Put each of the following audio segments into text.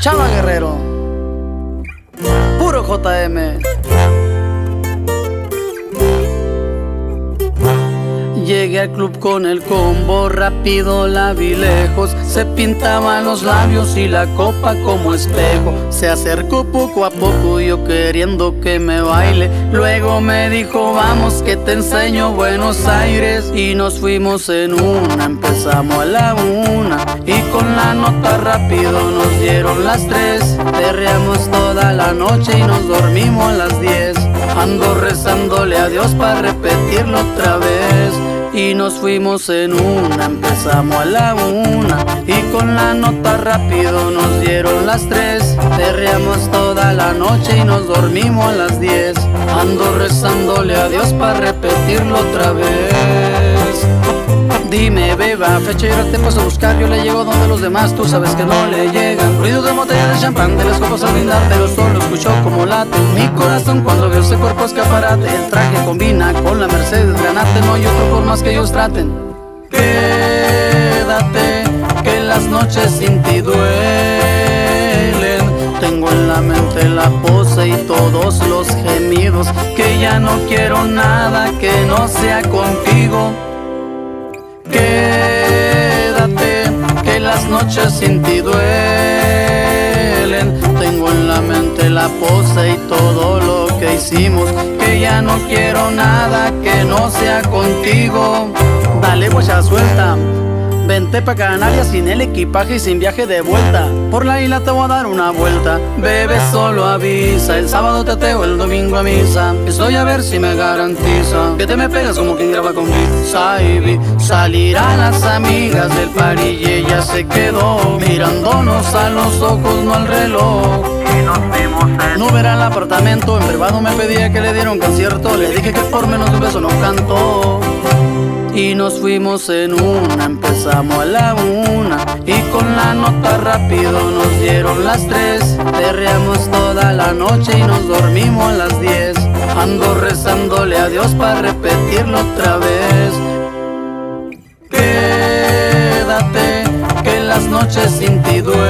Chava Guerrero, puro JM. Llegué al club con el combo, rápido la vi lejos. Se pintaban los labios y la copa como espejo. Se acercó poco a poco, yo queriendo que me baile. Luego me dijo, vamos que te enseño Buenos Aires. Y nos fuimos en una, empezamos a la una. Con la nota rápido nos dieron las tres. Perreamos toda la noche y nos dormimos a las diez. Ando rezándole a Dios para repetirlo otra vez y nos fuimos en una, empezamos a la una y con la nota rápido nos dieron las tres, perreamos toda la noche y nos dormimos a las diez, ando rezándole a Dios para repetirlo otra vez. Dime, beba, fecha y te paso a buscar Yo le llego donde los demás, tú sabes que no le llegan. Ruidos de botella de champán, de las copas al brindar Pero solo escucho como late. Mi corazón cuando veo ese cuerpo escaparate El traje combina con la Mercedes Granate No hay otro por más que ellos traten. Quédate, que las noches sin ti duelen. Tengo en la mente la pose y todos los gemidos Que ya no quiero nada que no sea contigo noches sin ti duelen. Tengo en la mente la pose y todo lo que hicimos. Que ya no quiero nada que no sea contigo. Dale, guacha, suelta. Vente pa' Canarias sin el equipaje y sin viaje de vuelta. Por la isla te voy a dar una vuelta. Bebe, solo avisa. El sábado te teo, el domingo a misa. Estoy a ver si me garantiza que te me pegas como quien graba con Saibi. Salir a las amigas del party y ella se quedó mirándonos a los ojos, no al reloj. Y nos vimos en No verá el apartamento, en privado me pedía que le diera un concierto. Le dije que por menos de un beso no cantó. Y nos fuimos en una, empezamos a la una Y con la nota rápido nos dieron las tres. Perreamos toda la noche y nos dormimos a las diez. Ando rezándole a Dios para repetirlo otra vez. Quédate, que las noches sin ti duelen.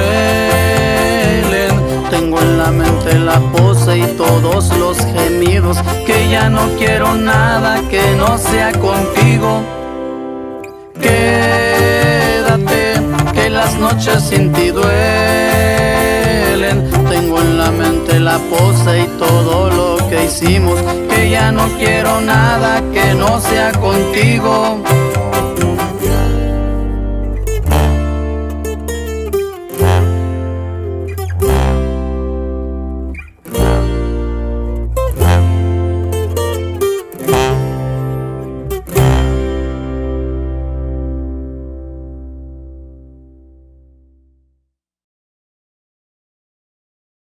Tengo en la mente la pose y todos los gemidos Que ya no quiero nada que no sea contigo noches sin ti duelen. Tengo en la mente la pose y todo lo que hicimos Que ya no quiero nada que no sea contigo